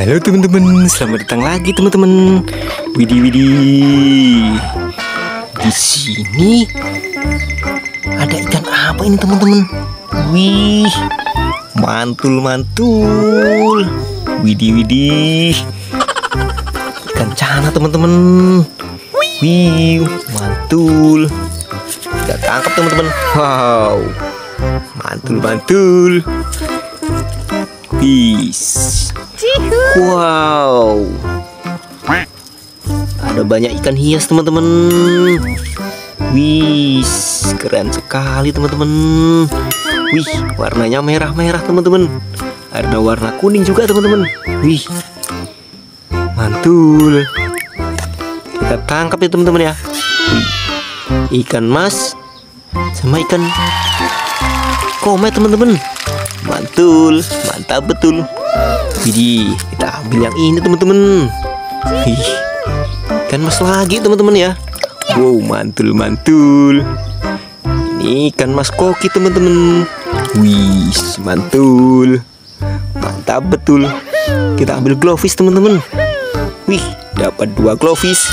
Halo teman-teman, selamat datang lagi teman-teman. Widi Widi. Di sini ada ikan apa ini teman-teman? Wih, mantul mantul. Widi Widi. Ikan cana teman-teman. Wih, mantul. Kita tangkap teman-teman. Wow, mantul mantul. Peace. Wow. Ada banyak ikan hias teman-teman. Wih, keren sekali teman-teman. Wih, warnanya merah-merah teman-teman. Ada warna kuning juga teman-teman. Wih, mantul. Kita tangkap ya teman-teman ya. Ikan mas sama ikan komet teman-teman. Mantul, mantap betul. Widih, kita ambil yang ini teman-teman. Ikan mas lagi teman-teman ya. Wow, mantul mantul. Ini ikan mas koki teman-teman. Wih, mantul. Mantap betul. Kita ambil glowfish teman-teman. Wih, dapat dua glowfish.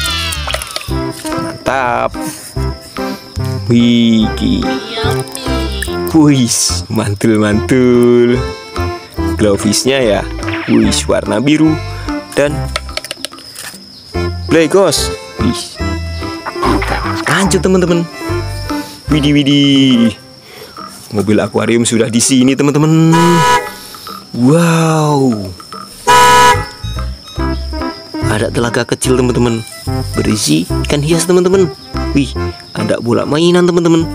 Mantap. Wih, Wih, mantul-mantul. Glowfishnya ya, wih, warna biru dan Blackos. Wih, lanjut teman-teman. Widih, widih. Mobil akuarium sudah di sini teman-teman. Wow. Ada telaga kecil teman-teman, berisi ikan hias teman-teman. Wih, ada bola mainan teman-teman.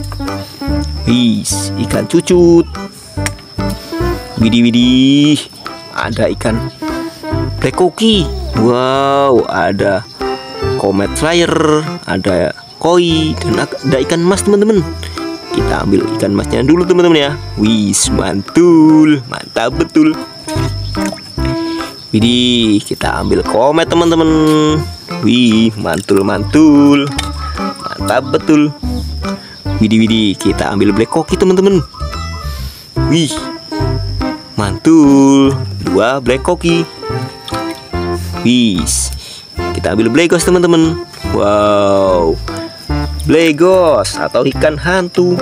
Wih, ikan cucut. Widih widih. Ada ikan black cookie. Wow, ada comet flyer, ada koi dan ada ikan emas teman-teman. Kita ambil ikan emasnya dulu teman-teman ya. Wih, mantul, mantap betul. Widih, kita ambil komet teman-teman. Wih, mantul-mantul. Mantap betul. Widih, widih, kita ambil black cocky teman-teman. Wih, mantul. Dua black cocky. Wih, kita ambil blegos teman-teman. Wow, blegos atau ikan hantu.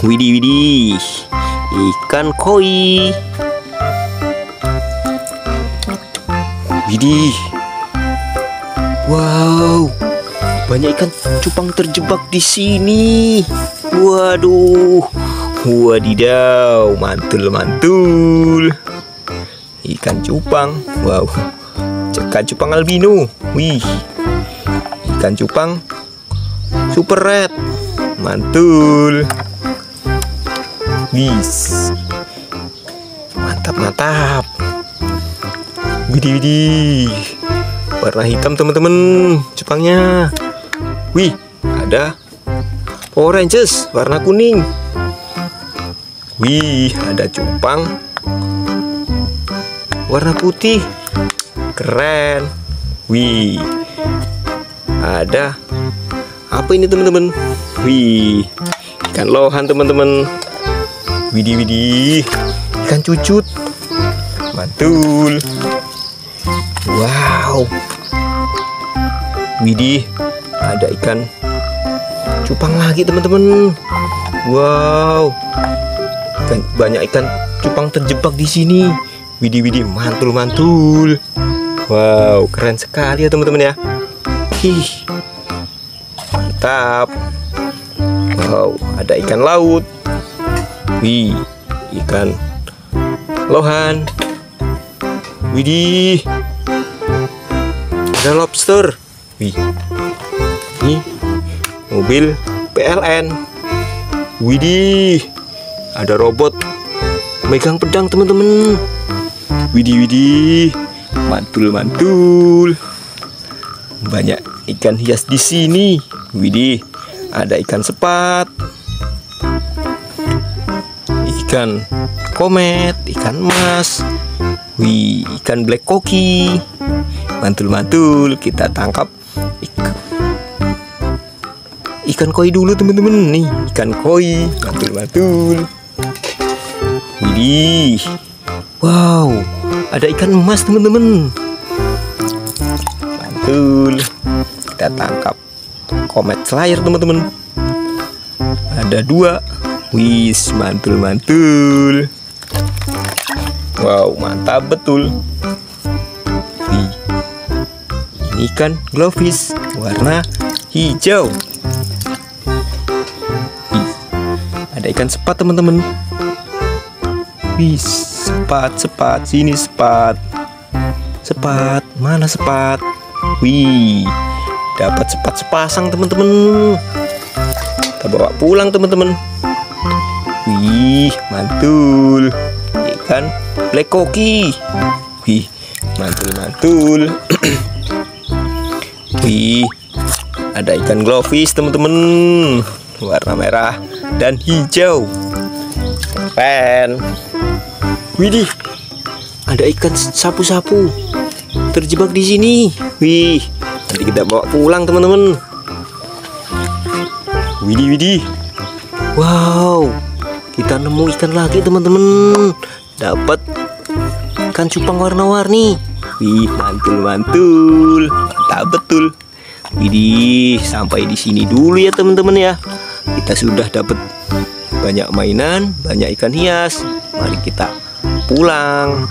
Widih, widih, ikan koi. Widih. Wow. Banyak ikan cupang terjebak di sini. Waduh. Wadidaw, mantul-mantul. Ikan cupang. Wow. Ikan cupang albino. Wih. Ikan cupang super red. Mantul. Wis. Mantap-mantap. Widih widih Warna hitam teman-teman Jepangnya Wih ada Power Rangers warna kuning Wih ada cupang. Warna putih. Keren. Wih. Ada. Apa ini teman-teman? Wih. Ikan lohan teman-teman. Widih widih. Ikan cucut. Mantul. Wow. Widih, ada ikan cupang lagi teman-teman. Wow. Banyak ikan cupang terjebak di sini. Widih, widih, mantul, mantul. Wow, keren sekali ya teman-teman ya. Hih. Mantap. Wow, ada ikan laut. Wih, ikan lohan. Widih, ada lobster. Wih. Ini mobil PLN. Widih. Ada robot megang pedang, teman-teman. Widih, widih. Mantul-mantul. Banyak ikan hias di sini. Widih. Ada ikan sepat. Ikan komet, ikan emas. Wih, ikan black cocky mantul-mantul kita tangkap ikan ikan koi dulu teman-teman nih ikan koi mantul-mantul Widih wow ada ikan emas teman-teman. Mantul. Kita tangkap komet slayer teman-teman. Ada dua. Wis, mantul mantul. Wow, mantap betul. Wih. Ini ikan glowfish warna hijau. Wih. Ada ikan sepat teman-teman. Wih, sepat, sepat, sini sepat. Sepat, mana sepat? Wih, dapat sepat sepasang teman-teman. Kita bawa pulang teman-teman. Wih, mantul. Ikan black koki. Wih, mantul-mantul. Wih, ada ikan glowfish teman-teman. Warna merah dan hijau. Keren. Widih, ada ikan sapu-sapu terjebak di sini. Wih, nanti kita bawa pulang teman-teman. Widih, widih. Wow, kita nemu ikan lagi teman-teman. Dapat ikan cupang warna-warni. Wih, mantul-mantul. Mantap betul. Widih, sampai di sini dulu ya teman-teman ya. Kita sudah dapat banyak mainan, banyak ikan hias. Mari kita pulang.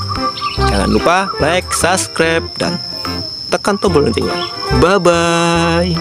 Jangan lupa like, subscribe, dan tekan tombol loncengnya. Bye-bye.